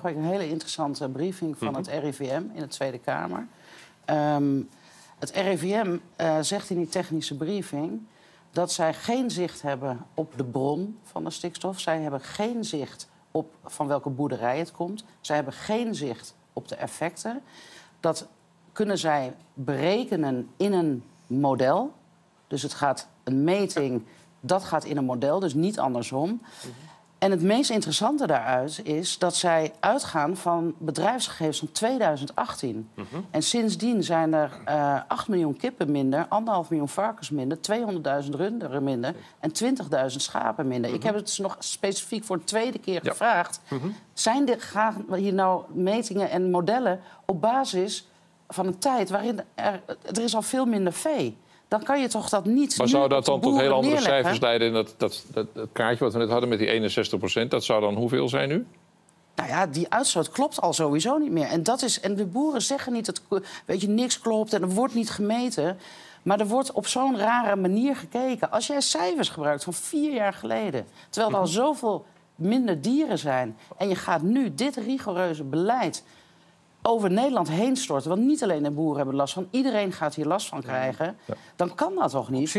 vorige week een hele interessante briefing van Mhm. het RIVM in de Tweede Kamer. Ehm, het RIVM eh, zegt in die technische briefing dat zij geen zicht hebben op de bron van de stikstof. Zij hebben geen zicht op van welke boerderij het komt. Zij hebben geen zicht op de effecten. Dat kunnen zij berekenen in een model. Dus het gaat een meting, dat gaat in een model, dus niet andersom. En het meest interessante daaruit is dat zij uitgaan van bedrijfsgegevens van 2018. En sindsdien zijn er eh 8 miljoen kippen minder, 1,5 miljoen varkens minder, 200.000 runderen minder en 20.000 schapen minder. Ik heb het dus nog specifiek voor een tweede keer Ja. gevraagd. Zijn er gaan hier nou metingen en modellen op basis van een tijd waarin er, er is al veel minder vee? Dan kan je toch dat niet. Maar zou dat dan tot heel andere neerleggen? cijfers leiden? En dat, dat, dat, dat kaartje wat we net hadden met die 61 procent, dat zou dan hoeveel zijn nu? Nou ja, die uitstoot klopt al sowieso niet meer. En, dat is, en de boeren zeggen niet dat weet je, niks klopt en er wordt niet gemeten. Maar er wordt op zo'n rare manier gekeken. Als jij cijfers gebruikt van vier jaar geleden... terwijl er al zoveel minder dieren zijn... en je gaat nu dit rigoureuze beleid over Nederland heen storten... want niet alleen de boeren hebben last van, iedereen gaat hier last van krijgen... dan kan dat toch niet?